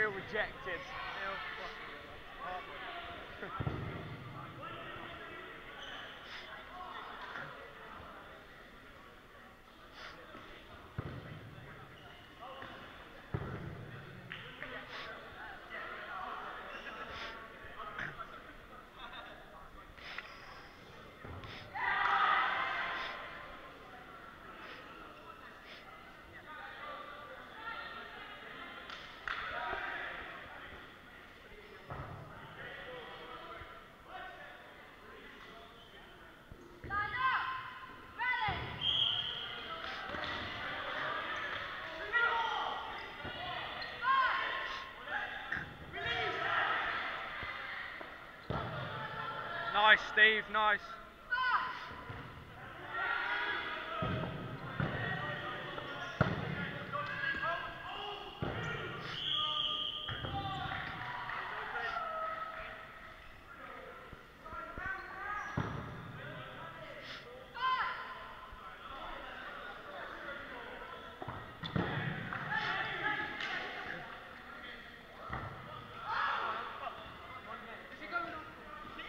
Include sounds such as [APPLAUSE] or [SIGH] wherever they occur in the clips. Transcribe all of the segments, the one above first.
feel rejected. [LAUGHS] Nice, Steve, nice.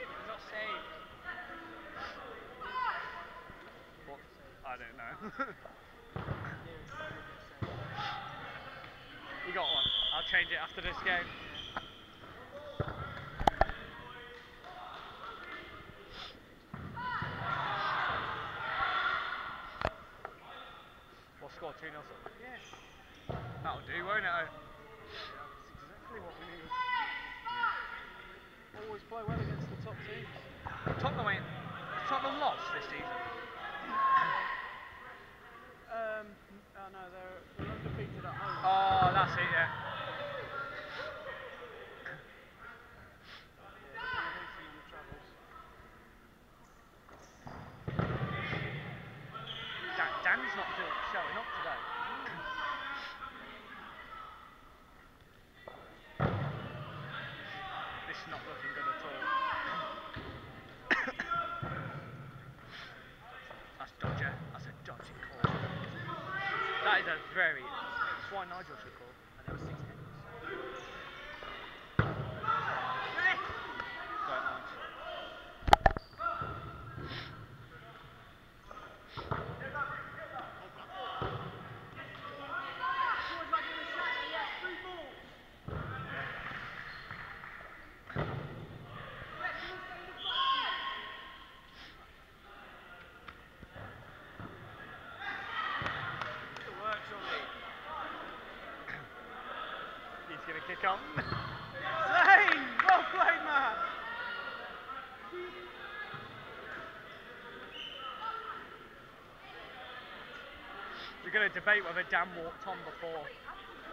It's not saved. What? I don't know. [LAUGHS] you got one. I'll change it after this game. We'll score 2 0. Yeah. That'll do, won't it? That's exactly what we need. Always play well against the top teams. Tottenham ain't. Tottenham lost this season. Um, oh no, they're, they're undefeated at home. Oh, that's it, yeah. Yeah, they're gonna beat them on the travels. Dan, Dan's not doing, showing up today. this is not looking good at all. That's dodger. That's a dodgy call. That is very. That's why Nigel should call. Gonna kick on. Zane! Well played, man! We're gonna debate whether Dan walked on before.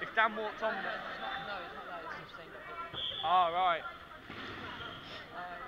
If Dan walked on. No, it's not, no, it's not that. It's just saying that Oh right. uh,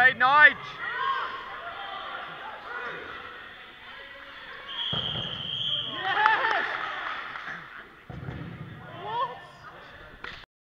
Played Nige.